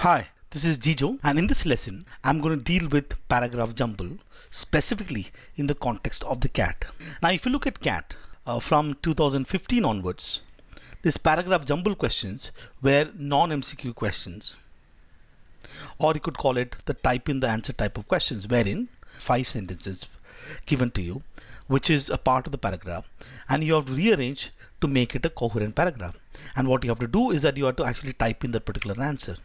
Hi, this is Gejo and in this lesson I'm going to deal with paragraph jumble specifically in the context of the CAT. Now if you look at CAT uh, from 2015 onwards this paragraph jumble questions were non-MCQ questions. Or you could call it the type in the answer type of questions wherein five sentences given to you which is a part of the paragraph and you have to rearrange to make it a coherent paragraph. And what you have to do is that you have to actually type in that particular answer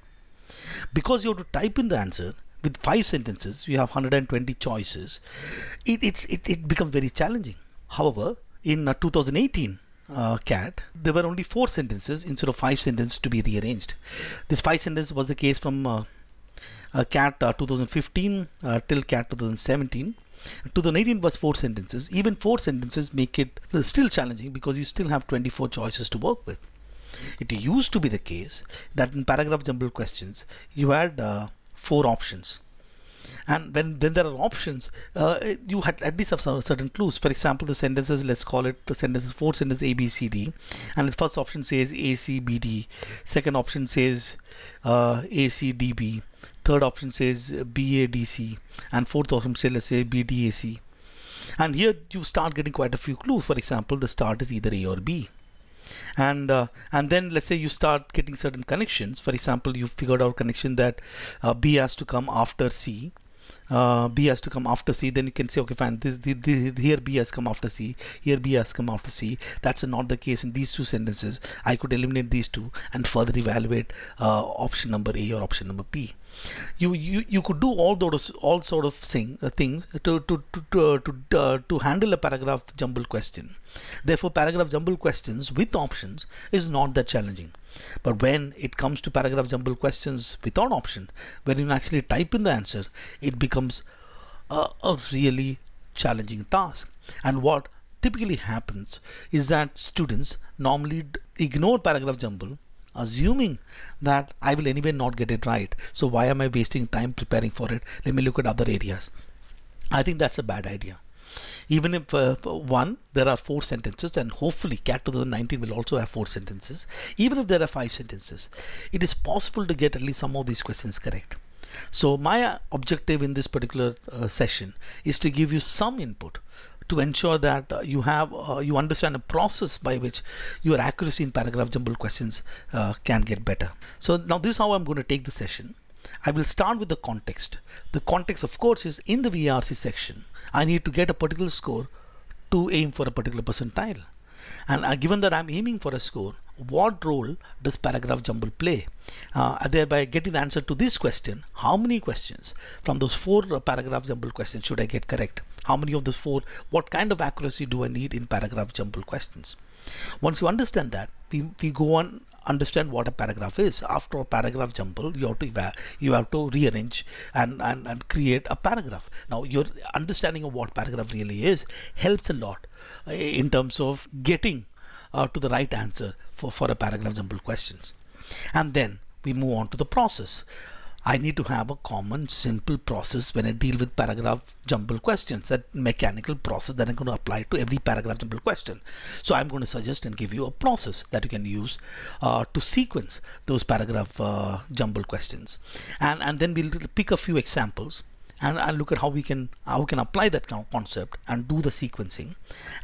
because you have to type in the answer with five sentences you have 120 choices it, it, it becomes very challenging however in uh, 2018 uh, CAT, there were only four sentences instead of five sentences to be rearranged. This five sentences was the case from uh, uh, CAT uh, 2015 uh, till CAT 2017. 2018 was four sentences. Even four sentences make it still challenging because you still have 24 choices to work with. It used to be the case that in paragraph jumble questions you had uh, four options. And when then there are options uh, you had at least have some certain clues. For example the sentences let's call it the sentences four sentences a b c d. And the first option says a c b d. Second option says uh, a c d b. Third option says b a d c. And fourth option says let's say b d a c. And here you start getting quite a few clues. For example the start is either a or b and uh, and then let's say you start getting certain connections. For example you figured out connection that uh, b has to come after c uh, B has to come after C, then you can say, okay, fine, this, the, the, here B has come after C, here B has come after C. That's not the case in these two sentences. I could eliminate these two and further evaluate uh, option number A or option number B. You you, you could do all those all sort of thing, uh, things to to to to, to, uh, to handle a paragraph jumble question. Therefore, paragraph jumble questions with options is not that challenging. But when it comes to paragraph jumble questions without option, when you actually type in the answer, it becomes a, a really challenging task. And what typically happens is that students normally ignore paragraph jumble assuming that I will anyway not get it right. So why am I wasting time preparing for it? Let me look at other areas. I think that's a bad idea even if uh, one there are four sentences and hopefully cat 2019 will also have four sentences. Even if there are five sentences it is possible to get at least some of these questions correct. So my objective in this particular uh, session is to give you some input to ensure that uh, you have uh, you understand a process by which your accuracy in paragraph jumble questions uh, can get better. So now this is how I'm going to take the session I will start with the context. The context of course is in the VRC section. I need to get a particular score to aim for a particular percentile. And uh, given that I'm aiming for a score, what role does paragraph jumble play? Uh, thereby getting the answer to this question, how many questions from those four uh, paragraph jumble questions should I get correct? How many of those four, what kind of accuracy do I need in paragraph jumble questions? Once you understand that, we, we go on understand what a paragraph is. After a paragraph jumble, you have to you have to rearrange and, and, and create a paragraph. Now your understanding of what paragraph really is helps a lot uh, in terms of getting uh, to the right answer for, for a paragraph jumble questions. And then we move on to the process. I need to have a common simple process when I deal with paragraph jumble questions that mechanical process that I'm going to apply to every paragraph jumble question. So I'm going to suggest and give you a process that you can use uh, to sequence those paragraph uh, jumble questions. And and then we'll pick a few examples and, and look at how we can how we can apply that concept and do the sequencing.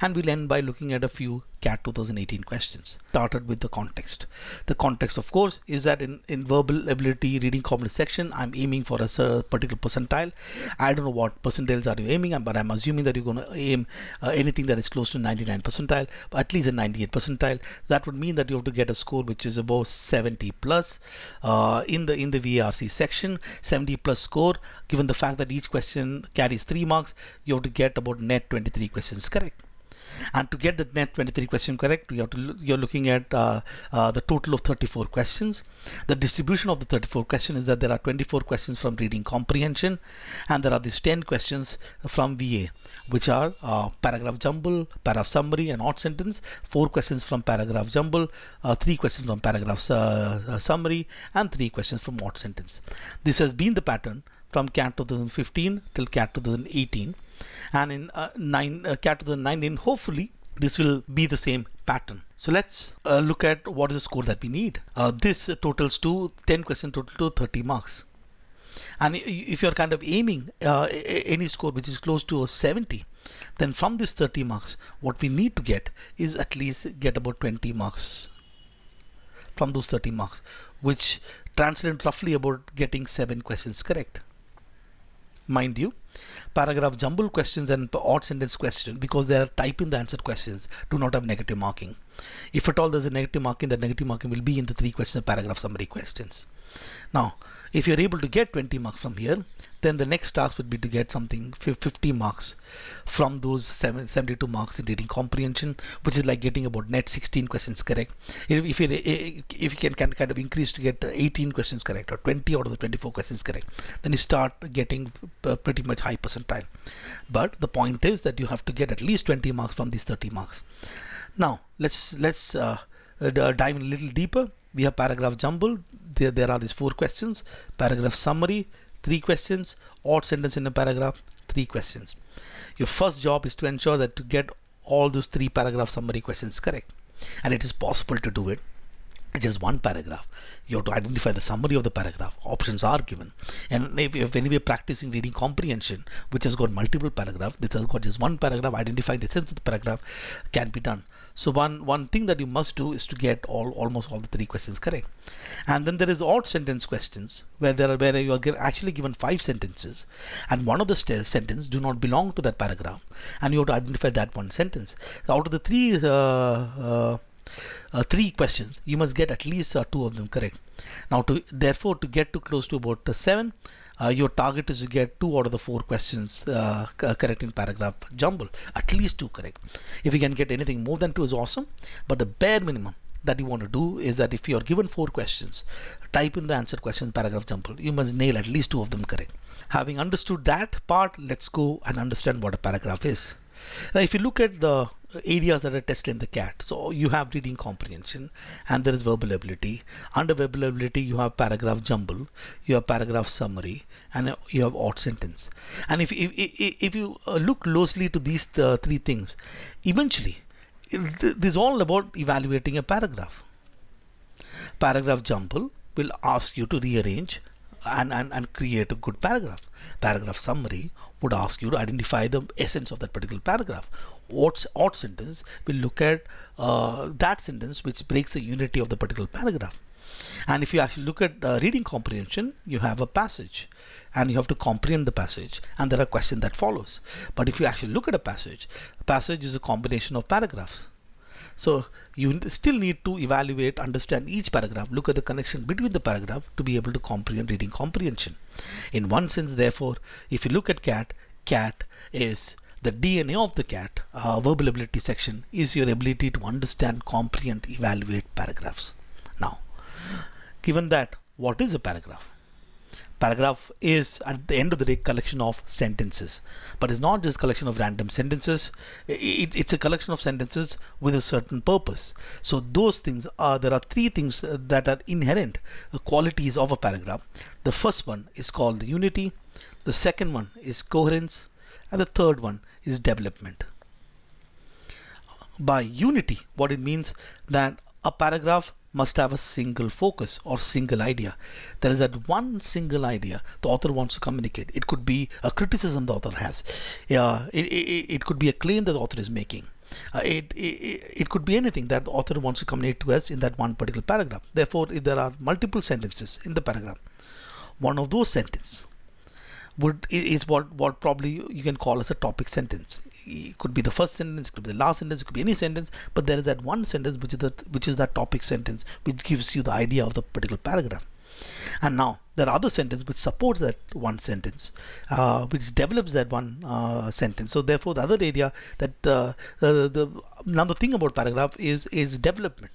And we'll end by looking at a few CAT 2018 questions. Started with the context. The context, of course, is that in, in verbal ability reading competency section, I'm aiming for a particular percentile. I don't know what percentiles are you aiming at, but I'm assuming that you're going to aim uh, anything that is close to 99 percentile, but at least a 98 percentile. That would mean that you have to get a score which is above 70 plus uh, in the in the VRC section. 70 plus score, given the fact that each question carries three marks, you have to get about net 23 questions correct and to get the net 23 question correct you have to you're looking at uh, uh, the total of 34 questions. The distribution of the 34 questions is that there are 24 questions from reading comprehension and there are these 10 questions from VA which are uh, paragraph jumble paragraph summary and odd sentence. Four questions from paragraph jumble uh, three questions from paragraph uh, summary and three questions from odd sentence. This has been the pattern from CAT 2015 till CAT 2018 and in uh, 9 uh, cat 2019 hopefully this will be the same pattern. So let's uh, look at what is the score that we need. Uh, this totals to 10 questions total to 30 marks. And if you're kind of aiming uh, any score which is close to a 70, then from this 30 marks, what we need to get is at least get about 20 marks from those 30 marks, which translates roughly about getting seven questions correct. Mind you, paragraph jumble questions and odd sentence questions because they are type in the answer questions do not have negative marking. If at all there's a negative marking, the negative marking will be in the three question paragraph summary questions. Now, if you're able to get 20 marks from here, then the next task would be to get something 50 marks from those 72 marks in reading comprehension, which is like getting about net 16 questions correct. If you if you can, can kind of increase to get 18 questions correct or 20 out of the 24 questions correct, then you start getting pretty much high percentile. But the point is that you have to get at least 20 marks from these 30 marks. Now let's let's uh, uh dive a little deeper we have paragraph jumble there there are these four questions paragraph summary three questions odd sentence in a paragraph three questions. Your first job is to ensure that to get all those three paragraph summary questions correct. And it is possible to do it. Just one paragraph. You have to identify the summary of the paragraph. Options are given. And if, if anyway practicing reading comprehension which has got multiple paragraph this has got just one paragraph identifying the sense of the paragraph can be done so one one thing that you must do is to get all almost all the three questions correct. And then there is odd sentence questions where there are where you are actually given five sentences and one of the sentence do not belong to that paragraph and you have to identify that one sentence. So out of the three uh, uh, uh, three questions you must get at least uh, two of them correct. Now to therefore to get to close to about uh, seven uh, your target is to get two out of the four questions uh, correct in paragraph jumble at least two correct. If you can get anything more than two is awesome but the bare minimum that you want to do is that if you are given four questions type in the answer question paragraph jumble. You must nail at least two of them correct. Having understood that part let's go and understand what a paragraph is. Now if you look at the areas that are tested in the CAT. So you have reading comprehension and there is verbal ability. Under verbal ability you have paragraph jumble, you have paragraph summary and you have odd sentence. And if, if, if you uh, look closely to these uh, three things, eventually this is all about evaluating a paragraph. Paragraph jumble will ask you to rearrange and, and, and create a good paragraph. Paragraph summary would ask you to identify the essence of that particular paragraph. Odd, odd sentence will look at uh, that sentence which breaks the unity of the particular paragraph. And if you actually look at uh, reading comprehension, you have a passage and you have to comprehend the passage and there are questions that follows. But if you actually look at a passage, a passage is a combination of paragraphs. So you still need to evaluate, understand each paragraph, look at the connection between the paragraph to be able to comprehend reading comprehension. In one sense, therefore, if you look at CAT, CAT is the DNA of the CAT, uh, verbal ability section, is your ability to understand, comprehend, evaluate paragraphs. Now, given that, what is a paragraph? paragraph is at the end of the day collection of sentences. But it's not just collection of random sentences. It, it's a collection of sentences with a certain purpose. So those things are there are three things uh, that are inherent uh, qualities of a paragraph. The first one is called the unity. The second one is coherence and the third one is development by unity what it means that a paragraph must have a single focus or single idea. There is that one single idea the author wants to communicate. It could be a criticism the author has. Uh, it, it, it could be a claim that the author is making. Uh, it, it, it could be anything that the author wants to communicate to us in that one particular paragraph. Therefore, if there are multiple sentences in the paragraph, one of those sentences would is what what probably you can call as a topic sentence it could be the first sentence, it could be the last sentence, it could be any sentence, but there is that one sentence which is that which is that topic sentence which gives you the idea of the particular paragraph. And now there are other sentences which supports that one sentence, uh, which develops that one uh, sentence. So therefore, the other area that uh, the, the another thing about paragraph is is development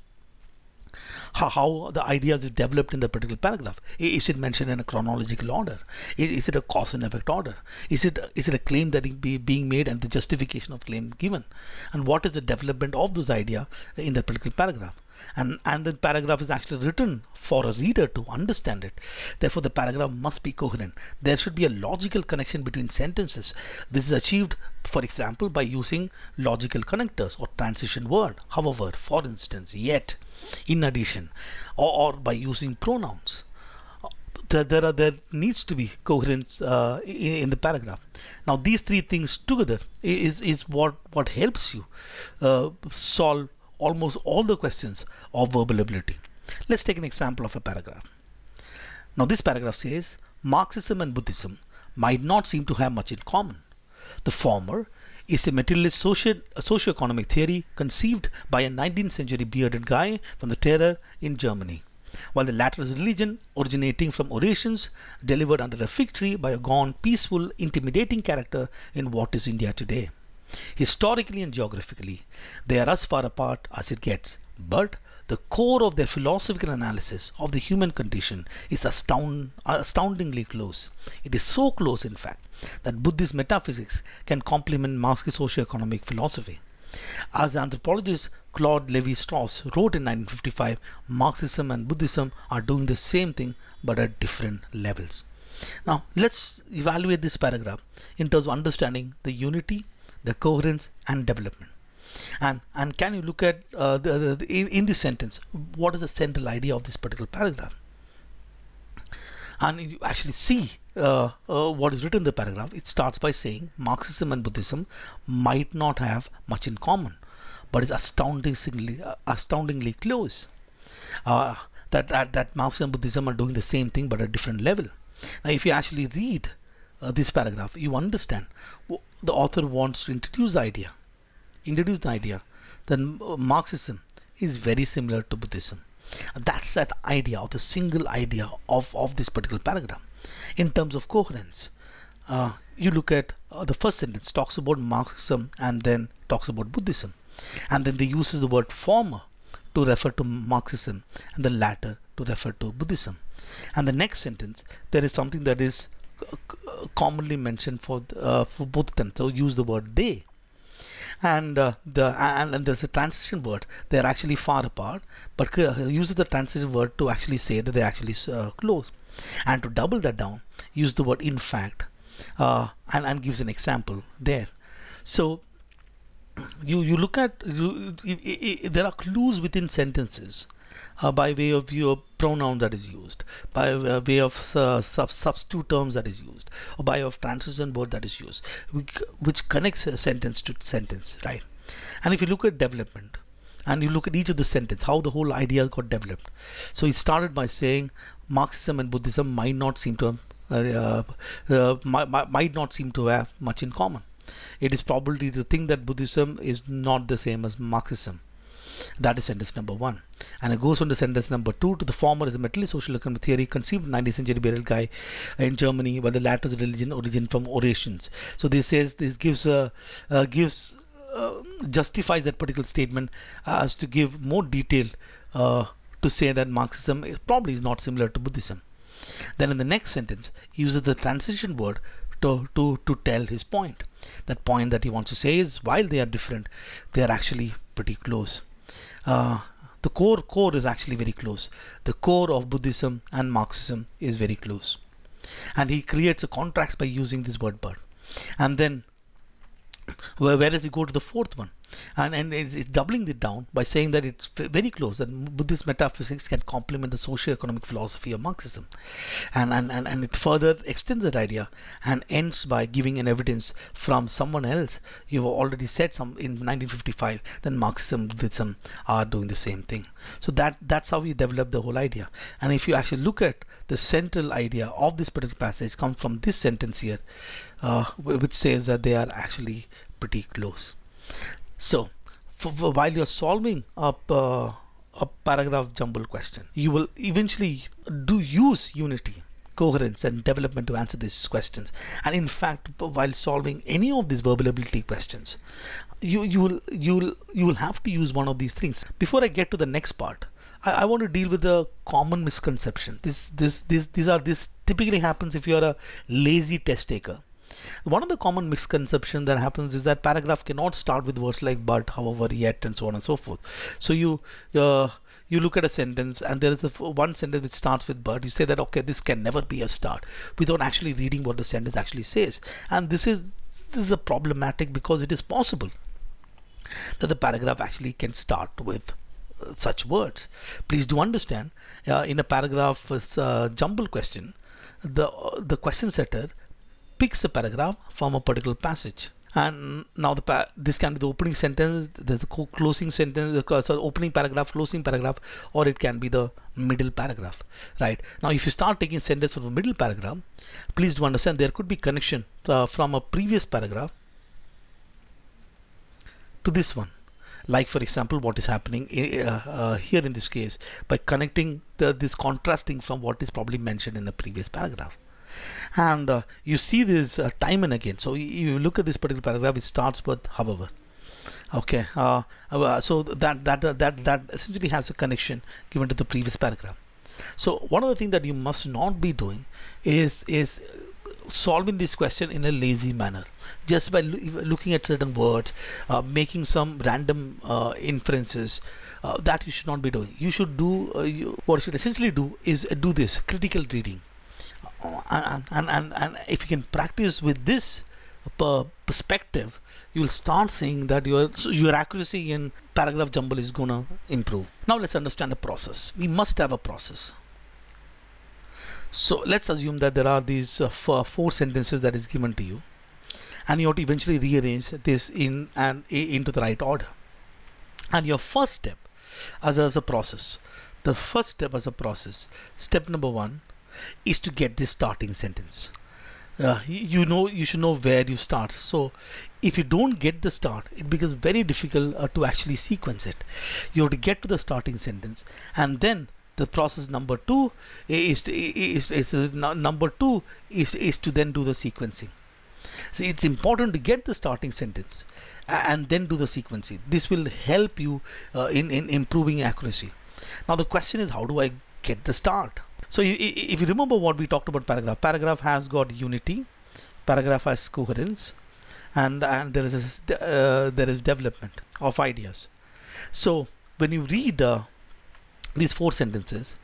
how, how the ideas developed in the particular paragraph. Is it mentioned in a chronological order? Is, is it a cause and effect order? Is it is it a claim that is be, being made and the justification of claim given? And what is the development of those idea in that particular paragraph? and, and the paragraph is actually written for a reader to understand it. Therefore, the paragraph must be coherent. There should be a logical connection between sentences. This is achieved, for example, by using logical connectors or transition word. However, for instance, yet, in addition, or, or by using pronouns there, there are there needs to be coherence uh, in, in, the paragraph. Now these three things together is is what what helps you uh, solve almost all the questions of verbal ability. Let's take an example of a paragraph. Now this paragraph says Marxism and Buddhism might not seem to have much in common. The former is a materialist socio- socio-economic theory conceived by a 19th century bearded guy from the Trier in Germany while the latter is a religion originating from orations delivered under a fig tree by a gone, peaceful, intimidating character in what is India today. Historically and geographically, they are as far apart as it gets, but the core of their philosophical analysis of the human condition is astound, astoundingly close. It is so close, in fact, that Buddhist metaphysics can complement Marxist socio-economic philosophy. As anthropologist Claude Levi-Strauss wrote in 1955, Marxism and Buddhism are doing the same thing but at different levels. Now let's evaluate this paragraph in terms of understanding the unity, the coherence and development. And, and can you look at uh, the, the, the, in, in this sentence, what is the central idea of this particular paragraph? And you actually see uh, uh, what is written in the paragraph, it starts by saying Marxism and Buddhism might not have much in common, but it's astoundingly, uh, astoundingly close. Uh, that, that, that Marxism and Buddhism are doing the same thing but at a different level. Now, if you actually read uh, this paragraph, you understand the author wants to introduce the idea, introduce the idea that Marxism is very similar to Buddhism. That's that idea, or the single idea of, of this particular paragraph in terms of coherence. Uh, you look at uh, the first sentence talks about Marxism and then talks about Buddhism, and then they uses the word former to refer to Marxism and the latter to refer to Buddhism. And the next sentence there is something that is uh, commonly mentioned for uh, for both of them. So use the word they. And uh, the and, and there's a transition word. They're actually far apart, but uh, uses the transition word to actually say that they're actually uh, close. And to double that down, use the word in fact uh, and, and gives an example there. So you you look at you, there are clues within sentences uh, by way of your pronoun that is used, by uh, way of uh, sub substitute terms that is used, or by way of transition word that is used, which, connects a sentence to sentence, right? And if you look at development, and you look at each of the sentence, how the whole idea got developed. So it started by saying Marxism and Buddhism might not seem to uh, uh, might, might not seem to have much in common. It is probably to think that Buddhism is not the same as Marxism. That is sentence number one. And it goes on to sentence number two. To the former is a materialist social economic theory conceived 19th century burial guy in Germany, while the latter is a religion origin from orations. So this says this gives a uh, gives uh, justifies that particular statement as to give more detail uh, to say that Marxism is probably is not similar to Buddhism. Then in the next sentence, he uses the transition word to, to, to tell his point. That point that he wants to say is while they are different, they are actually pretty close. Uh, the core core is actually very close. The core of Buddhism and Marxism is very close. And he creates a contrast by using this word but. And then whereas you go to the fourth one and, and it's, it's, doubling it down by saying that it's very close that Buddhist metaphysics can complement the socio-economic philosophy of Marxism. And, and, and, and it further extends that idea and ends by giving an evidence from someone else. You've already said some in 1955 that Marxism and Buddhism are doing the same thing. So that that's how we develop the whole idea. And if you actually look at the central idea of this particular passage comes from this sentence here uh, which says that they are actually pretty close. So for, for while you're solving a, uh, a paragraph jumble question, you will eventually do use unity coherence and development to answer these questions. And in fact while solving any of these verbal ability questions you you will you will you will have to use one of these things. Before i get to the next part i, want to deal with a common misconception. This this this these are this typically happens if you're a lazy test taker One of the common misconception that happens is that paragraph cannot start with words like but, however, yet, and so on and so forth. So you uh, you look at a sentence and there is a, one sentence which starts with but. You say that okay, this can never be a start without actually reading what the sentence actually says. And this is this is a problematic because it is possible that the paragraph actually can start with uh, such words. Please do understand uh, in a paragraph uh, jumble question, the the question setter picks a paragraph from a particular passage. And now the this can be the opening sentence there's a closing sentence sorry, opening paragraph closing paragraph or it can be the middle paragraph right? Now if you start taking sentence from the middle paragraph please do understand there could be connection uh, from a previous paragraph to this one. Like for example what is happening uh, uh, here in this case by connecting the, this contrasting from what is probably mentioned in the previous paragraph and uh, you see this uh, time and again. So you look at this particular paragraph it starts with however. Okay uh, uh so that that uh, that that essentially has a connection given to the previous paragraph. So one of the things that you must not be doing is is solving this question in a lazy manner. Just by lo looking at certain words uh, making some random inferences that you should not be doing. You should do you, what you should essentially do is do this critical reading and, and, and, and if you can practice with this perspective you will start seeing that your your accuracy in paragraph jumble is gonna improve. Now let's understand the process. We must have a process. So let's assume that there are these uh, four sentences that is given to you and you have to eventually rearrange this in and into the right order. And your first step as, as a process the first step as a process step number one is to get this starting sentence. Uh, you know you should know where you start. So if you don't get the start it becomes very difficult uh, to actually sequence it. You have to get to the starting sentence and then the process number two is to, is, is, is uh, number two is, is to then do the sequencing. So it's important to get the starting sentence and then do the sequencing. This will help you uh, in, in improving accuracy. Now the question is how do I get the start so if you remember what we talked about paragraph, paragraph has got unity, paragraph has coherence, and and there is a, uh, there is development of ideas. So when you read uh, these four sentences,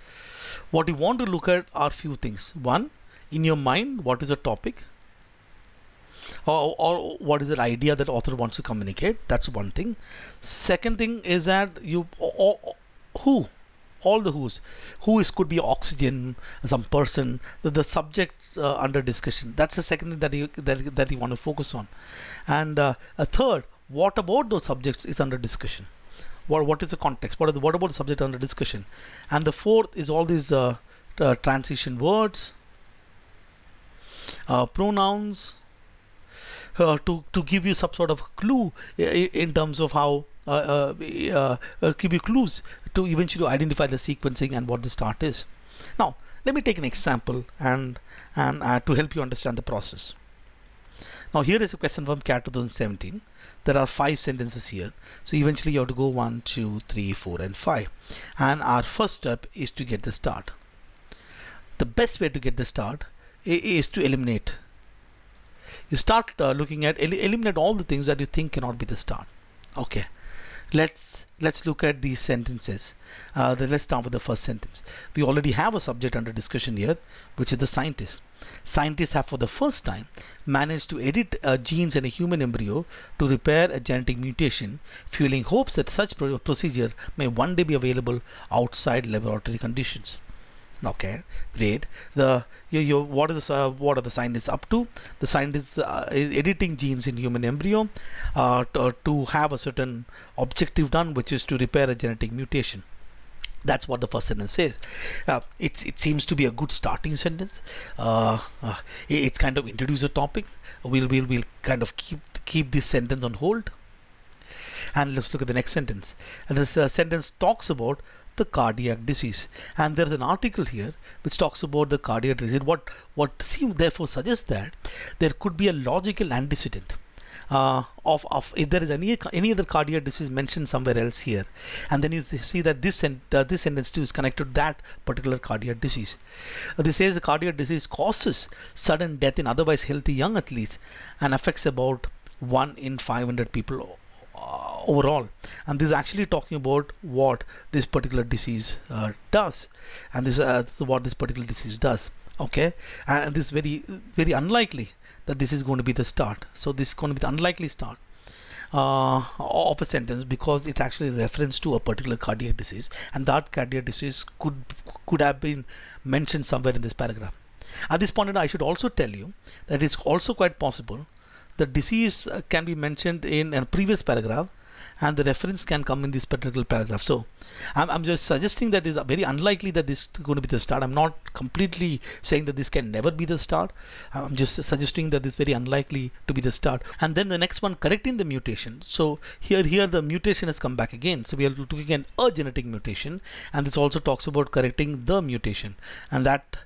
what you want to look at are few things. One, in your mind, what is the topic? Or, or, what is the idea that author wants to communicate that's one thing second thing is that you or, or, who all the who's who is could be oxygen some person the, the subjects uh, under discussion. That's the second thing that you that, that you want to focus on. And uh, a third what about those subjects is under discussion? What what is the context? What the what about the subject under discussion? And the fourth is all these uh, uh transition words uh, pronouns uh, to to give you some sort of clue in terms of how Uh, uh, eh, uh, give you clues to eventually identify the sequencing and what the start is. Now, let me take an example and, and uh, to help you understand the process. Now, here is a question from CAT 2017. There are five sentences here. So eventually you have to go one, two, three, four, and five. And our first step is to get the start. The best way to get the start is to eliminate. You start uh, looking at el eliminate all the things that you think cannot be the start. Okay let's let's look at these sentences. Uh, let's start with the first sentence. We already have a subject under discussion here which is the scientist. Scientists have for the first time managed to edit uh, genes in a human embryo to repair a genetic mutation fueling hopes that such procedure may one day be available outside laboratory conditions okay great. The you, you what is uh, what are the scientists up to? The scientists uh, is editing genes in human embryo uh, to, to, have a certain objective done which is to repair a genetic mutation. That's what the first sentence says. Uh, it seems to be a good starting sentence. Uh, uh, it's kind of introduce a topic. We'll we'll we'll kind of keep keep this sentence on hold. And let's look at the next sentence. And this sentence talks about the cardiac disease. And there's an article here which talks about the cardiac disease. What what seems therefore suggests that there could be a logical antecedent uh, of, of if there is any any other cardiac disease mentioned somewhere else here and then you see that this uh, this sentence too is connected to that particular cardiac disease uh, this says the cardiac disease causes sudden death in otherwise healthy young athletes and affects about 1 in 500 people uh, overall. And this is actually talking about what this particular disease uh, does. And this uh, what this particular disease does okay? And this is very very unlikely that this is going to be the start. So this is going to be the unlikely start uh, of a sentence because it's actually a reference to a particular cardiac disease. And that cardiac disease could could have been mentioned somewhere in this paragraph. At this point I should also tell you that it's also quite possible the disease uh, can be mentioned in a previous paragraph and the reference can come in this particular paragraph. So I'm, I'm just suggesting that it's very unlikely that this is going to be the start. I'm not completely saying that this can never be the start. I'm just suggesting that this is very unlikely to be the start. And then the next one, correcting the mutation. So here, here the mutation has come back again. So we are looking at a genetic mutation and this also talks about correcting the mutation and that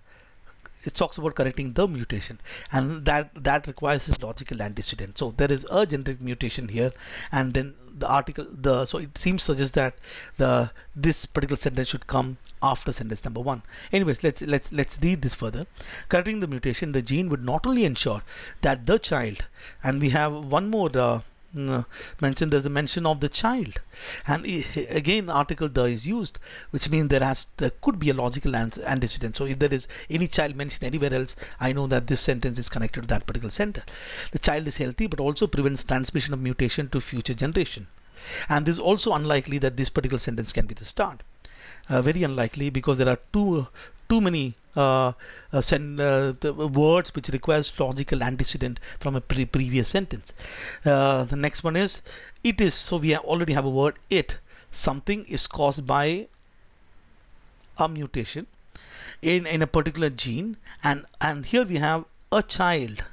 it talks about correcting the mutation. And that that requires a logical antecedent. So there is a genetic mutation here. And then the article the so it seems suggest that the this particular sentence should come after sentence number one. Anyways let's let's let's read this further. Correcting the mutation the gene would not only ensure that the child and we have one more uh, mentioned there's a mention of the child. And again article the is used which means there has there could be a logical antecedent. So if there is any child mentioned anywhere else I know that this sentence is connected to that particular center the child is healthy but also prevents transmission of mutation to future generation. And this is also unlikely that this particular sentence can be the start. Uh, very unlikely because there are two too many uh, uh, send, uh, words which requires logical antecedent from a pre previous sentence. Uh, the next one is it is. So we already have a word it. Something is caused by a mutation in, in a particular gene and, and here we have a child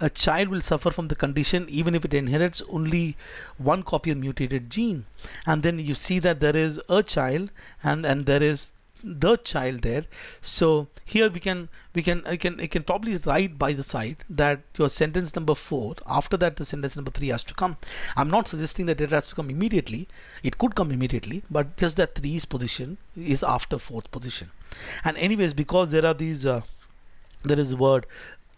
a child will suffer from the condition even if it inherits only one copy of mutated gene and then you see that there is a child and and there is the child there. So here we can we can I can I can probably write by the side that your sentence number four after that the sentence number three has to come. I'm not suggesting that it has to come immediately. It could come immediately but just that three's position is after fourth position. And anyways because there are these uh, there is word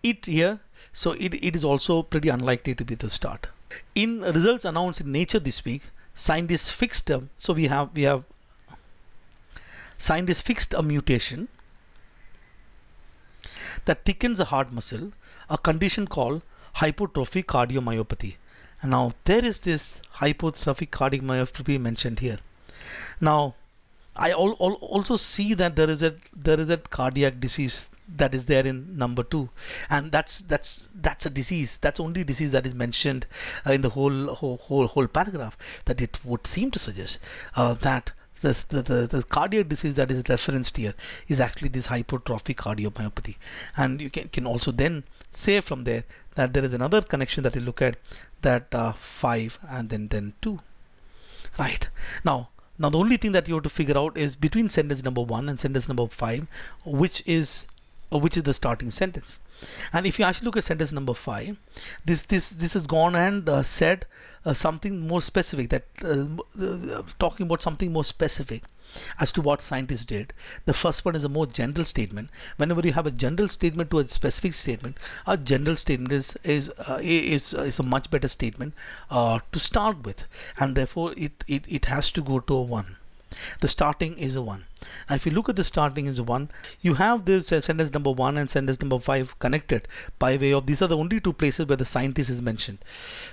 it here so it, it is also pretty unlikely to be the start. In results announced in nature this week scientists fixed so we have we have scientists fixed a mutation that thickens the heart muscle, a condition called hypertrophic cardiomyopathy. And now there is this hypertrophic cardiomyopathy mentioned here. Now, I al al also see that there is a there is a cardiac disease that is there in number two, and that's that's that's a disease. That's only disease that is mentioned uh, in the whole, whole whole whole paragraph. That it would seem to suggest uh, that the, the, the, the, cardiac disease that is referenced here is actually this hypertrophic cardiomyopathy. And you can, can also then say from there that there is another connection that you look at that uh, 5 and then then 2 right. Now now the only thing that you have to figure out is between sentence number 1 and sentence number 5 which is which is the starting sentence and if you actually look at sentence number 5 this this this has gone and uh, said uh, something more specific that uh, uh, talking about something more specific as to what scientists did. The first one is a more general statement. Whenever you have a general statement to a specific statement, a general statement is is uh, is, is a much better statement uh, to start with, and therefore it, it it has to go to a one. The starting is a one. If you look at the starting is one, you have this uh, sentence number one and sentence number five connected by way of these are the only two places where the scientist is mentioned.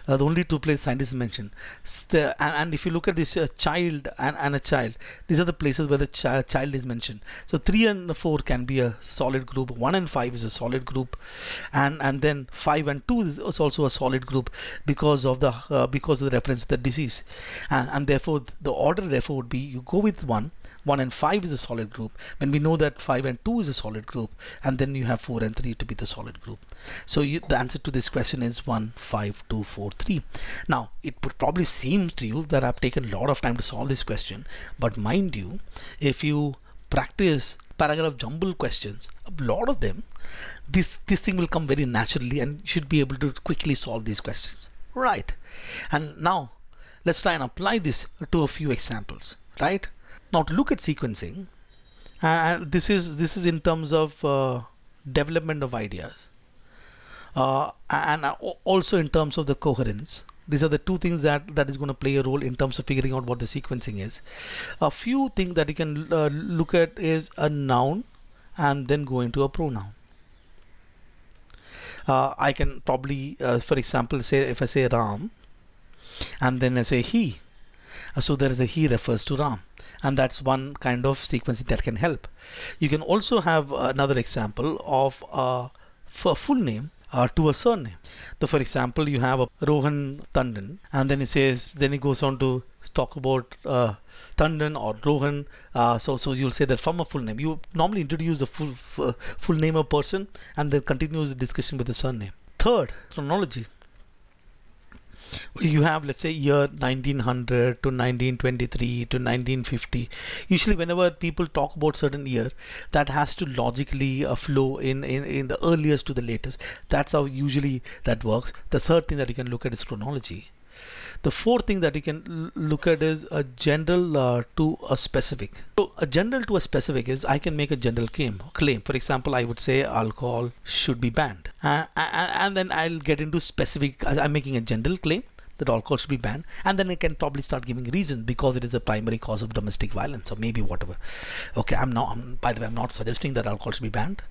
Uh, the only two places scientist is mentioned. The, and, and, if you look at this uh, child and, and a child, these are the places where the chi child is mentioned. So three and four can be a solid group. One and five is a solid group, and and then five and two is also a solid group because of the uh, because of the reference to the disease, and, and therefore the order therefore would be you go with one 1 and 5 is a solid group when we know that 5 and 2 is a solid group and then you have 4 and 3 to be the solid group. So you, the answer to this question is 1 5 2 4 3 now it would probably seem to you that I've taken a lot of time to solve this question but mind you if you practice paragraph jumble questions a lot of them this this thing will come very naturally and you should be able to quickly solve these questions. Right. And now let's try and apply this to a few examples. Right now to look at sequencing. And uh, this is this is in terms of uh, development of ideas. Uh, and also in terms of the coherence. These are the two things that that is going to play a role in terms of figuring out what the sequencing is. A few things that you can uh, look at is a noun and then go into a pronoun. Uh, I can probably uh, for example say if I say Ram and then I say he. So there is a he refers to Ram and that's one kind of sequencing that can help you can also have another example of a full name uh, to a surname. So for example, you have a Rohan Tandon and then it says, then it goes on to talk about uh, Tandon or Rohan. Uh, so, so you'll say that from a full name. You normally introduce a full, full name of person and then continues the discussion with the surname. Third, chronology you have let's say year 1900 to 1923 to 1950 usually whenever people talk about certain year that has to logically uh, flow in, in in the earliest to the latest. That's how usually that works. The third thing that you can look at is chronology the fourth thing that you can look at is a general uh, to a specific. So a general to a specific is I can make a general claim. Claim, for example, I would say alcohol should be banned, uh, and then I'll get into specific. I'm making a general claim that alcohol should be banned and then it can probably start giving reasons because it is a primary cause of domestic violence or maybe whatever. Okay i'm not I'm, by the way i'm not suggesting that alcohol should be banned.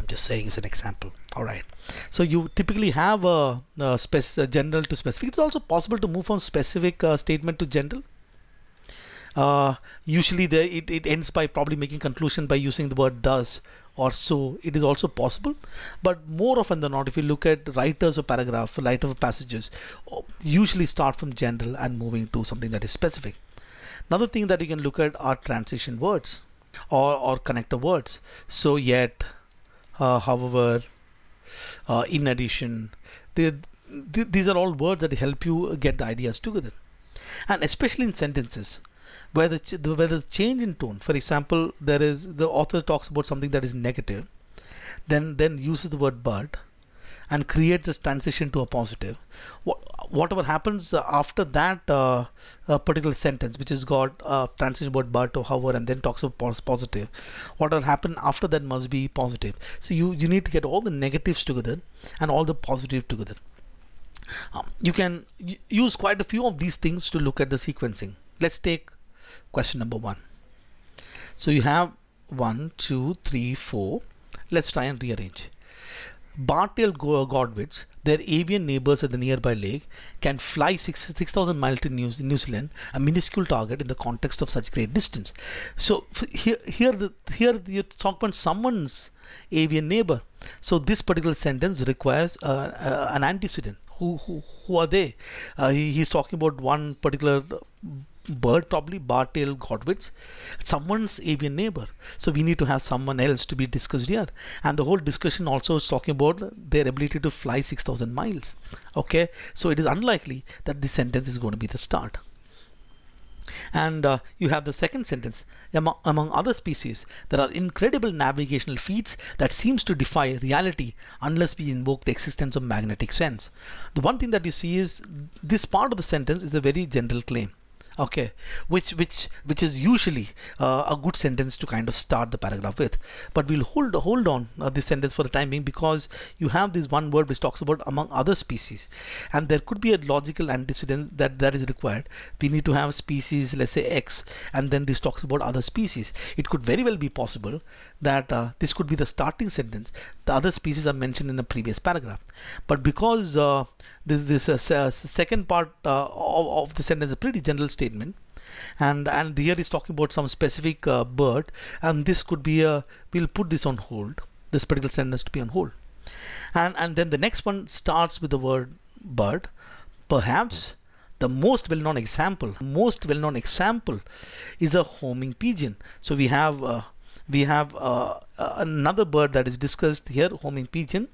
I'm just saying it's an example. All right. So you typically have a, a, a general to specific. It's also possible to move from specific uh, statement to general. Uh, usually the, it, it ends by probably making conclusion by using the word does or so it is also possible. But more often than not if you look at writers of paragraph writers of passages usually start from general and moving to something that is specific. Another thing that you can look at are transition words or, or connector words. So yet uh, however uh, in addition they, th these are all words that help you get the ideas together. And especially in sentences where the, ch where the change in tone for example there is the author talks about something that is negative then then uses the word but and creates this transition to a positive. What, whatever happens after that uh, particular sentence which has got a transition word but or however and then talks about positive what will happen after that must be positive. So you you need to get all the negatives together and all the positive together. Um, you can use quite a few of these things to look at the sequencing. Let's take question number one. So you have one, two, three, four. Let's try and rearrange. Bar-tailed godwits, their avian neighbors at the nearby lake, can fly 6,000 6, miles to New, New Zealand, a minuscule target in the context of such great distance. So here, here, the, here you talk about someone's avian neighbor. So this particular sentence requires uh, uh, an antecedent. Who, who, who are they? Uh, he, he's talking about one particular bird probably bar-tailed godwits someone's avian neighbor. So we need to have someone else to be discussed here. And the whole discussion also is talking about their ability to fly 6000 miles. Okay? So it is unlikely that this sentence is going to be the start. And uh, you have the second sentence. Among, among other species there are incredible navigational feats that seems to defy reality unless we invoke the existence of magnetic sense. The one thing that you see is this part of the sentence is a very general claim okay. Which which which is usually uh, a good sentence to kind of start the paragraph with. But we'll hold hold on uh, this sentence for the time being because you have this one word which talks about among other species. And there could be a logical antecedent that that is required. We need to have species let's say x and then this talks about other species. It could very well be possible that uh, this could be the starting sentence. The other species are mentioned in the previous paragraph. But because uh, this this uh, second part uh, of, of the sentence a pretty general statement. And and here is talking about some specific uh, bird. And this could be a we'll put this on hold. This particular sentence to be on hold. And and then the next one starts with the word bird. Perhaps the most well-known example most well-known example is a homing pigeon. So we have uh, we have uh, another bird that is discussed here homing pigeon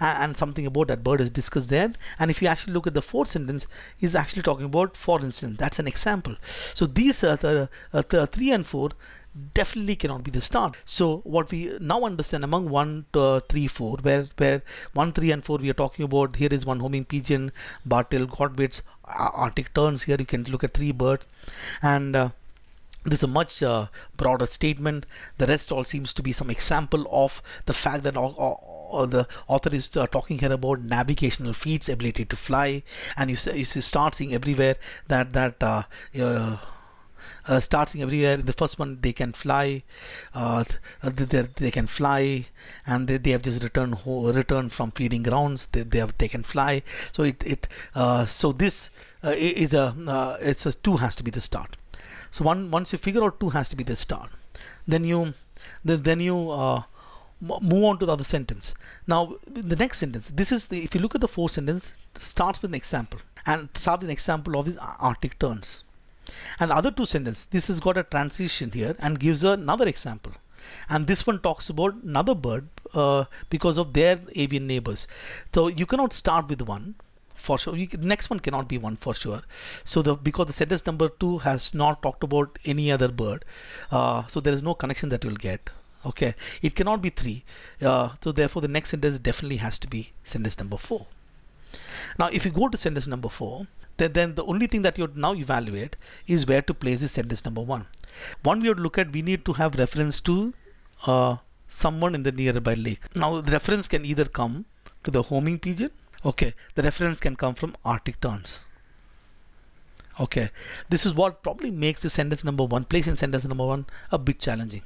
and something about that bird is discussed there. And if you actually look at the fourth sentence is actually talking about for instance that's an example. So these are the, uh, the three and four definitely cannot be the start. So what we now understand among 1, uh, 3, 4, where, where 1, 3 and 4 we are talking about, here is one homing pigeon, Bar-tailed, Godwits, Arctic terns here, you can look at three birds. And uh, this is a much uh, broader statement. The rest all seems to be some example of the fact that all, all, all the author is uh, talking here about navigational feats, ability to fly, and you, you start seeing everywhere that that uh, uh, starting everywhere. The first one they can fly, uh, they, they can fly, and they, they have just returned returned from feeding grounds. They, they have they can fly. So it it uh, so this uh, is a uh, it's a two has to be the start. So one once you figure out two has to be the start, then you then then you uh, move on to the other sentence. Now the next sentence. This is the if you look at the fourth sentence starts with an example and start with an example of these Arctic terns. And the other two sentences, this has got a transition here and gives another example. And this one talks about another bird uh, because of their avian neighbors. So you cannot start with one for sure. Next one cannot be one for sure. So the because the sentence number two has not talked about any other bird, uh, so there is no connection that you'll get. Okay, it cannot be three. Uh, so therefore, the next sentence definitely has to be sentence number four. Now, if you go to sentence number four, then, then the only thing that you now evaluate is where to place the sentence number one. One we would look at, we need to have reference to uh, someone in the nearby lake. Now the reference can either come to the homing pigeon. Okay, the reference can come from Arctic terns. Okay, this is what probably makes the sentence number one, placing sentence number one, a bit challenging.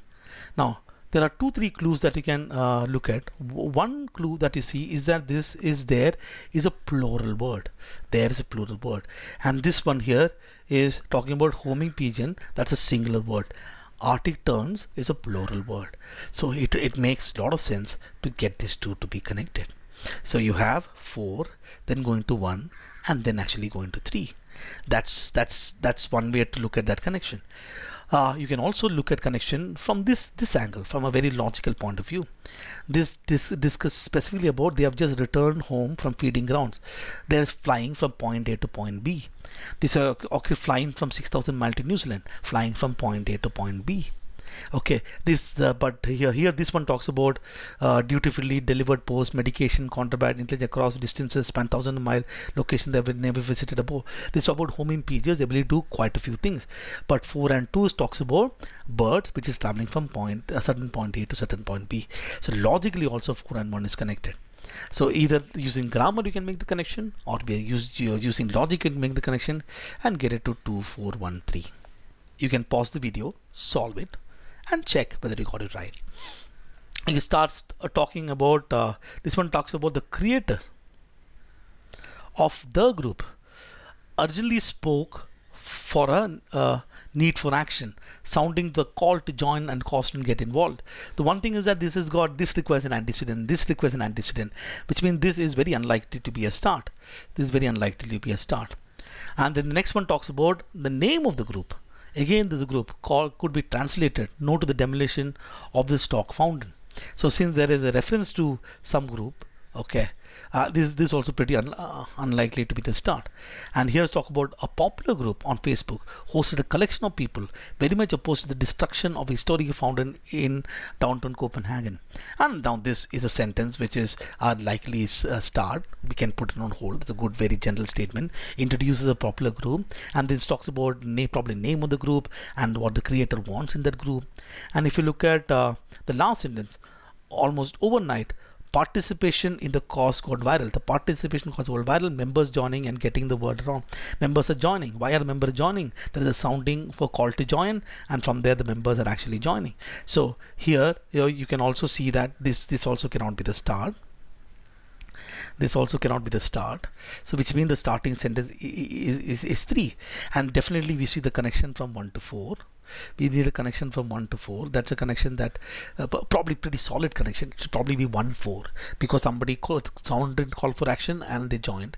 Now, there are two three clues that you can uh, look at. One clue that you see is that this is there is a plural word. There is a plural word. And this one here is talking about homing pigeon. That's a singular word. Arctic terns is a plural word. So it, it makes a lot of sense to get these two to be connected so you have four then going to one and then actually going to three that's that's that's one way to look at that connection uh, you can also look at connection from this this angle, from a very logical point of view. This this discuss specifically about they have just returned home from feeding grounds. They're flying from point A to point B. These are flying from 6,000 miles to New Zealand, flying from point A to point B okay this uh, but here here this one talks about uh, dutifully delivered post medication contraband intelligence across distances span thousand mile location they have never visited above. This about homing pigeons they to do quite a few things. But 4 and 2 talks about birds which is traveling from point a certain point A to certain point B. So logically also 4 and 1 is connected. So either using grammar you can make the connection or we use, using logic you can make the connection and get it to 2413 you can pause the video solve it and check whether you got it right. He starts uh, talking about uh, this one talks about the creator of the group urgently spoke for a uh, need for action, sounding the call to join and cost and get involved. The one thing is that this has got this requires an antecedent, this requires an antecedent, which means this is very unlikely to be a start. This is very unlikely to be a start. And then the next one talks about the name of the group. Again, this group call could be translated no to the demolition of the Stork Fountain. So since there is a reference to some group, okay, uh, this this is also pretty un, uh, unlikely to be the start. And here's talk about a popular group on Facebook hosted a collection of people very much opposed to the destruction of a historic fountain in downtown Copenhagen. And now this is a sentence which is a likely uh, start. We can put it on hold. It's a good, very general statement. Introduces a popular group and this talks about probably name of the group and what the creator wants in that group. And if you look at uh, the last sentence, almost overnight participation in the cause got viral. The participation cause got viral. Members joining and getting the word around. Members are joining. Why are members joining? There is a sounding for call to join, and from there the members are actually joining. So here you, know, you can also see that this this also cannot be the start. This also cannot be the start. So which means the starting sentence is, is, is 3 and definitely we see the connection from 1 to 4 we need a connection from 1 to 4 that's a connection that uh, probably pretty solid connection. It should probably be 1 4 because somebody called sounded call for action and they joined.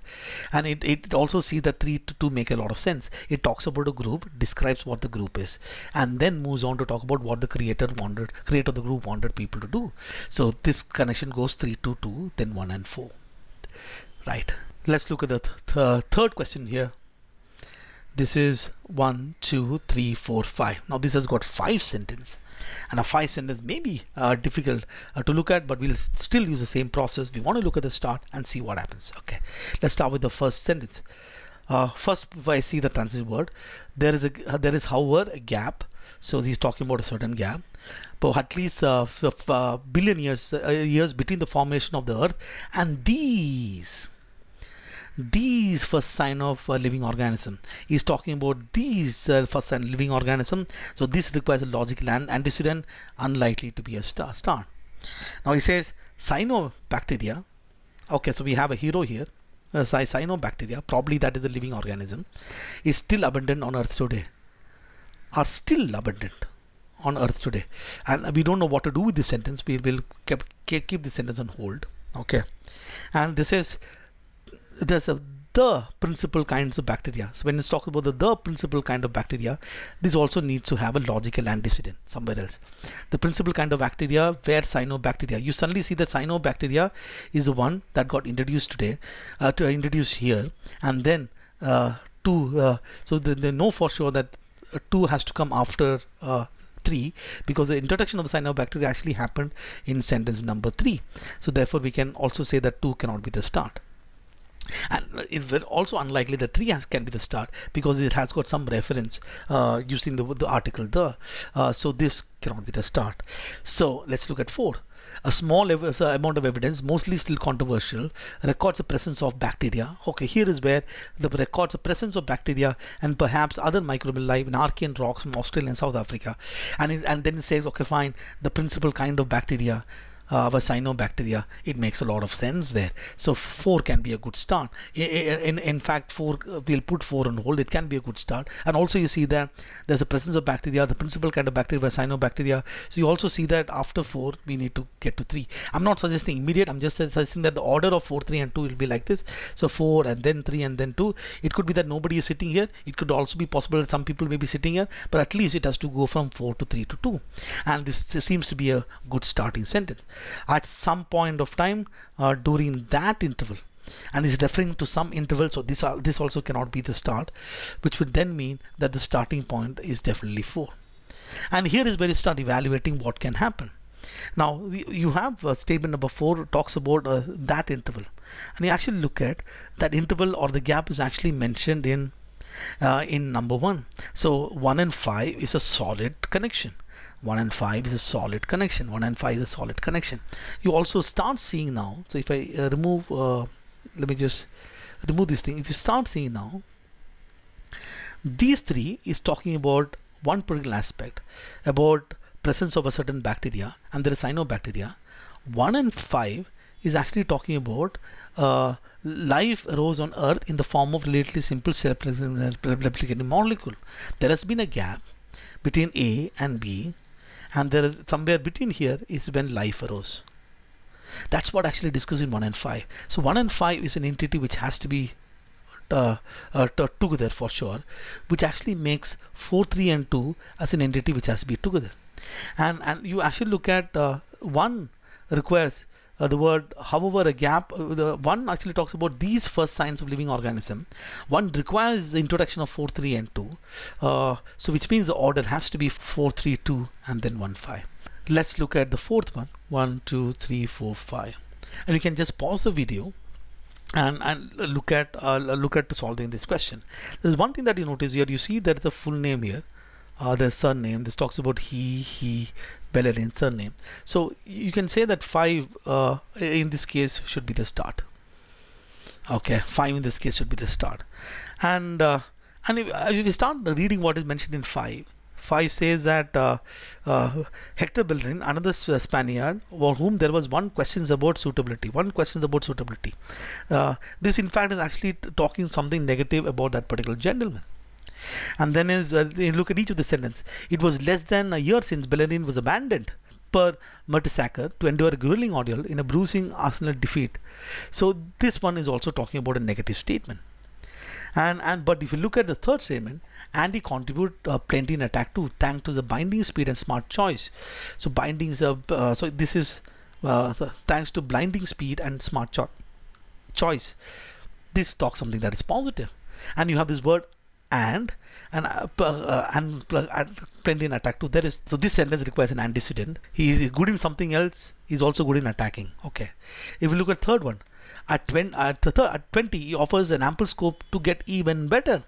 And it, it also see that 3 to 2 make a lot of sense. It talks about a group describes what the group is and then moves on to talk about what the creator wanted creator of the group wanted people to do. So this connection goes 3 to 2 then 1 and 4 right. Let's look at the th third question here this is one two three four five now this has got five sentence And a five sentence may be uh, difficult uh, to look at, but we'll still use the same process. We want to look at the start and see what happens. Okay, let's start with the first sentence. Uh, first, if I see the transition word, there is a there is however a gap. So he's talking about a certain gap, but at least uh, uh billion years uh, years between the formation of the Earth and these these first sign of a living organism. He's talking about these uh, first sign living organism. So this requires a logical and antecedent unlikely to be a star. star. Now he says cyanobacteria. Okay, so we have a hero here. Uh, cyanobacteria, probably that is a living organism, is still abundant on Earth today. Are still abundant on Earth today, and we don't know what to do with this sentence. We will keep keep the sentence on hold. Okay, and this is there's a the principal kinds of bacteria. So when it's talking about the, the principal kind of bacteria, this also needs to have a logical antecedent somewhere else. The principal kind of bacteria where cyanobacteria. You suddenly see that cyanobacteria is the one that got introduced today, uh, to introduce here, and then uh, two. Uh, so they, they know for sure that uh, two has to come after uh, 3 because the introduction of the cyanobacteria actually happened in sentence number 3 so therefore we can also say that 2 cannot be the start and it's also unlikely that 3 has, can be the start because it has got some reference uh, using the, the article the uh, so this cannot be the start. So let's look at 4 a small uh, amount of evidence mostly still controversial records the presence of bacteria. Okay here is where the records the presence of bacteria and perhaps other microbial life in Archean rocks from Australia and South Africa. And it, and then it says okay fine the principal kind of bacteria uh, our cyanobacteria, it makes a lot of sense there. So 4 can be a good start. In, in fact, 4 uh, we'll put 4 on hold. It can be a good start. And also you see that there's a presence of bacteria, the principal kind of bacteria, cyanobacteria. So you also see that after 4, we need to get to 3. I'm not suggesting immediate. I'm just suggesting that the order of 4, 3 and 2 will be like this. So 4 and then 3 and then 2. It could be that nobody is sitting here. It could also be possible that some people may be sitting here, but at least it has to go from 4 to 3 to 2. And this seems to be a good starting sentence at some point of time uh, during that interval and is referring to some interval so this this also cannot be the start which would then mean that the starting point is definitely 4 and here is where you start evaluating what can happen. Now we, you have uh, statement number 4 talks about uh, that interval. And you actually look at that interval or the gap is actually mentioned in uh, in number 1 so 1 and 5 is a solid connection 1 and 5 is a solid connection. 1 and 5 is a solid connection. You also start seeing now so if I uh, remove uh, let me just remove this thing. If you start seeing now these three is talking about one particular aspect about presence of a certain bacteria and there is cyanobacteria. 1 and 5 is actually talking about uh, life arose on earth in the form of relatively simple self-replicating molecule. There has been a gap between A and B and there is somewhere between here is when life arose. That's what actually discussed in 1 and 5 so 1 and 5 is an entity which has to be uh, uh, together for sure which actually makes 4 3 and 2 as an entity which has to be together. And and you actually look at uh, one requires uh, the word however a gap uh, the one actually talks about these first signs of living organism. One requires the introduction of 4 3 and 2 uh, so which means the order has to be 4 3 2 and then 1 5 let's look at the fourth one. 1 2 3 4 5 and you can just pause the video and, and look at uh, look at solving this question. There's one thing that you notice here. You see that the full name here uh, the surname this talks about he he Bellerin surname. So you can say that 5 uh, in this case should be the start. Okay, 5 in this case should be the start. And uh, and if, uh, if you start reading what is mentioned in 5, 5 says that uh, uh, Hector Bellerin, another Spaniard, for whom there was one questions about suitability, one questions about suitability. Uh, this in fact is actually talking something negative about that particular gentleman. And then is uh, look at each of the sentence. It was less than a year since Bellerin was abandoned Per Mertesacker to endure a grueling ordeal in a bruising Arsenal defeat. So this one is also talking about a negative statement. And and but if you look at the third statement, Andy contribute uh, plenty in attack too, thanks to the binding speed and smart choice. So bindings, uh, uh, so this is uh, so thanks to blinding speed and smart cho choice. This talks something that is positive. And you have this word and and uh, uh, and uh, in attack too. There is so this sentence requires an antecedent. He is good in something else. He's also good in attacking. Okay. If you look at third one, at 20, at, the third, at 20 he offers an ample scope to get even better.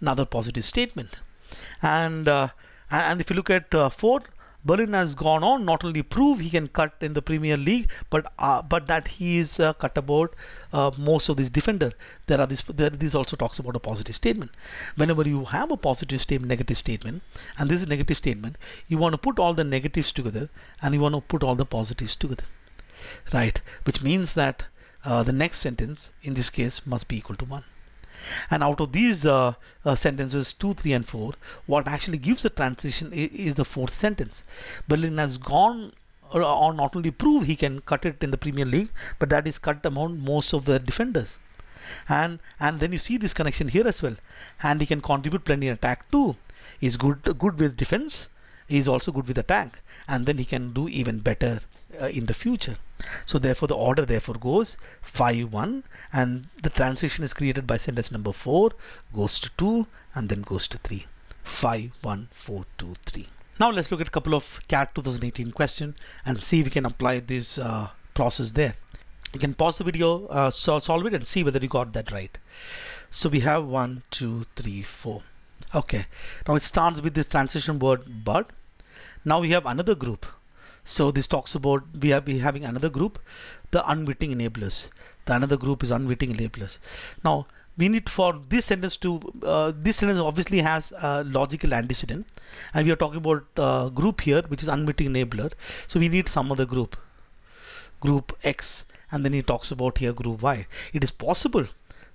Another positive statement. And uh, and if you look at uh, four, Bellerin has gone on not only prove he can cut in the Premier League, but uh, but that he is uh, cut about uh, most of these defender. There are this there this also talks about a positive statement. Whenever you have a positive statement, negative statement, and this is a negative statement, you want to put all the negatives together and you want to put all the positives together, right? Which means that uh, the next sentence in this case must be equal to one. And out of these uh, uh, sentences 2, 3 and 4, what actually gives a transition is, is the fourth sentence. Bellerin has gone or, or not only prove he can cut it in the Premier League, but that is cut among most of the defenders. And and then you see this connection here as well. And he can contribute plenty in attack too. He's good good with defense. He's also good with attack. And then he can do even better uh, in the future. So therefore the order therefore goes 5 1 and the transition is created by sentence number 4 goes to 2 and then goes to 3 5 1 4 2 3 now let's look at a couple of CAT 2018 question and see if we can apply this uh, process there. You can pause the video uh, solve it and see whether you got that right. So we have one two three four. Okay. Now it starts with this transition word but now we have another group so this talks about we have be having another group, the unwitting enablers. The another group is unwitting enablers. Now we need for this sentence to uh, this sentence obviously has a logical antecedent, and we are talking about uh, group here, which is unwitting enabler. So we need some other group, group X, and then he talks about here group Y. It is possible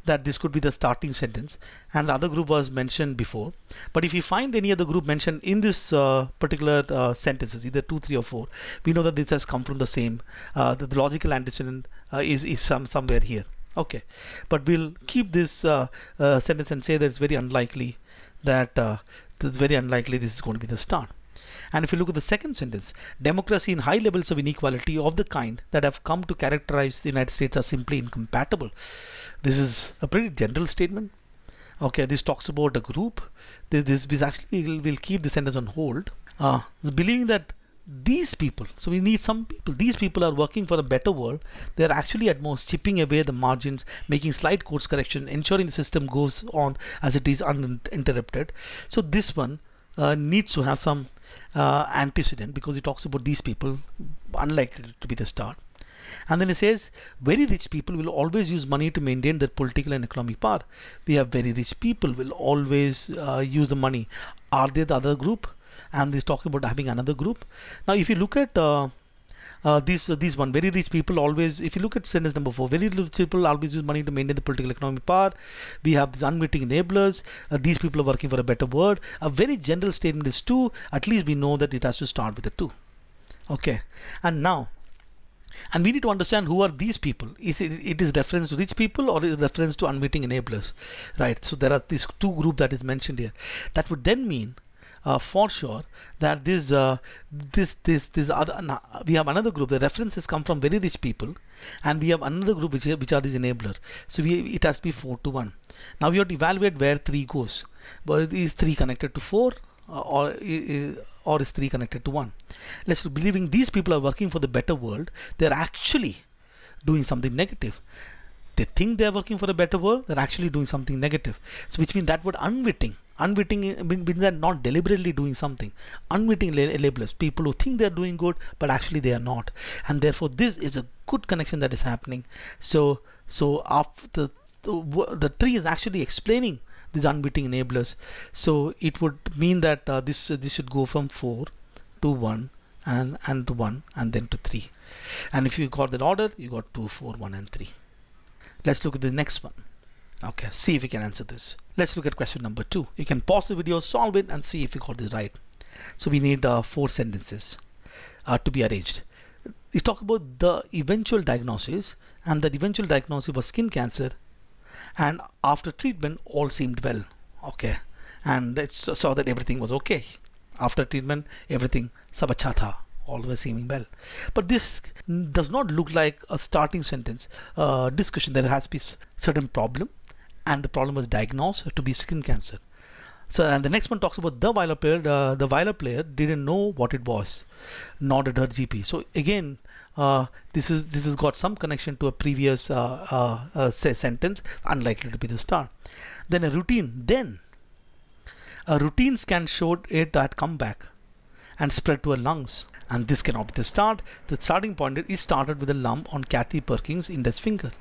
that this could be the starting sentence. And the other group was mentioned before. But if you find any other group mentioned in this uh, particular uh, sentences either two three or four we know that this has come from the same uh, the, the, logical antecedent uh, is, is some somewhere here. Okay. But we'll keep this uh, uh, sentence and say that it's very unlikely that it's very unlikely this is going to be the start and if you look at the second sentence, democracy and high levels of inequality of the kind that have come to characterize the United States are simply incompatible. This is a pretty general statement. Okay, this talks about a group. This, this actually will, will keep the sentence on hold. Uh, believing that these people, so we need some people, these people are working for a better world. They're actually at most chipping away the margins, making slight course correction, ensuring the system goes on as it is uninterrupted. So this one uh, needs to have some uh, antecedent because he talks about these people unlikely to be the star. and then he says very rich people will always use money to maintain their political and economic power. We have very rich people will always uh, use the money. Are they the other group? And he's talking about having another group. Now if you look at uh, uh, these uh, these one. Very rich people always if you look at sentence number four very rich people always use money to maintain the political economic power. We have these unwitting enablers. Uh, these people are working for a better world. A very general statement is two at least we know that it has to start with a two. Okay. And now and we need to understand who are these people. Is it, it is reference to rich people or is reference to unwitting enablers? Right. So there are these two group that is mentioned here. That would then mean uh, for sure that this uh, this this this other we have another group. The references come from very rich people and we have another group which, which are these enablers. So we it has to be 4 to 1 now we have to evaluate where 3 goes. But is 3 connected to 4 uh, or is, or is 3 connected to 1 let's believing these people are working for the better world they're actually doing something negative they think they're working for a better world they're actually doing something negative. So which means that word unwitting unwitting means they're not deliberately doing something. Unwitting labelers people who think they're doing good but actually they are not. And therefore this is a good connection that is happening. So so after the, the tree is actually explaining these unwitting enablers. So it would mean that uh, this uh, this should go from 4 to 1 and and to 1 and then to 3 and if you got that order you got 2 4 1 and 3 let's look at the next one Okay, see if we can answer this. Let's look at question number two. You can pause the video, solve it, and see if you got this right. So we need uh, four sentences uh, to be arranged. We talk about the eventual diagnosis, and the eventual diagnosis was skin cancer, and after treatment, all seemed well. Okay, and it saw that everything was okay. After treatment, everything sabachata always seeming well. But this does not look like a starting sentence uh, discussion. There has to be certain problem and the problem was diagnosed to be skin cancer. So and the next one talks about the viola player. The, the viola player didn't know what it was, nor did her GP. So again, uh, this is this has got some connection to a previous uh, uh, uh sentence, unlikely to be the star. Then a routine. Then a routine scan showed it that come back and spread to her lungs. And this cannot be the start. The starting point is started with a lump on Kathy Perkins' index finger.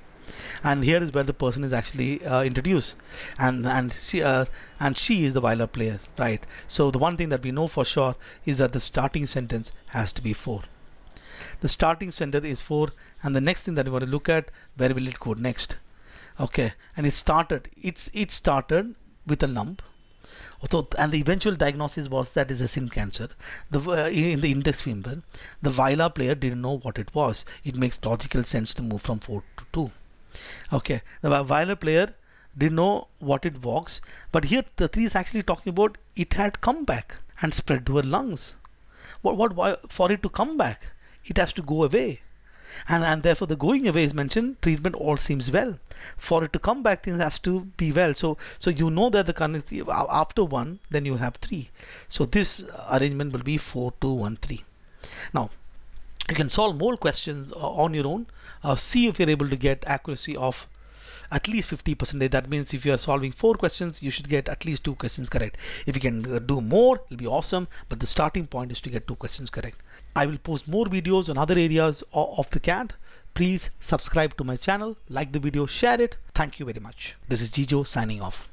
And here is where the person is actually uh, introduced. And and she uh, and she is the viola player right? So the one thing that we know for sure is that the starting sentence has to be 4 the starting sentence is 4 and the next thing that we want to look at where will it go next? Okay. And it started it's it started with a lump so, and the eventual diagnosis was that is a skin cancer. The uh, in the index finger, the Viola player didn't know what it was. It makes logical sense to move from four to two. Okay. The viola player didn't know what it was but here the three is actually talking about it had come back and spread to her lungs. What what why for it to come back it has to go away. And and therefore the going away is mentioned treatment all seems well for it to come back things has to be well. So so you know that the after one then you have three. So this arrangement will be four two one three. Now you can solve more questions uh, on your own. Uh, see if you're able to get accuracy of at least 50 percent that means if you are solving four questions you should get at least two questions correct. If you can uh, do more it'll be awesome. But the starting point is to get two questions correct. I will post more videos on other areas of the CAT please subscribe to my channel like the video share it. Thank you very much. This is Gejo signing off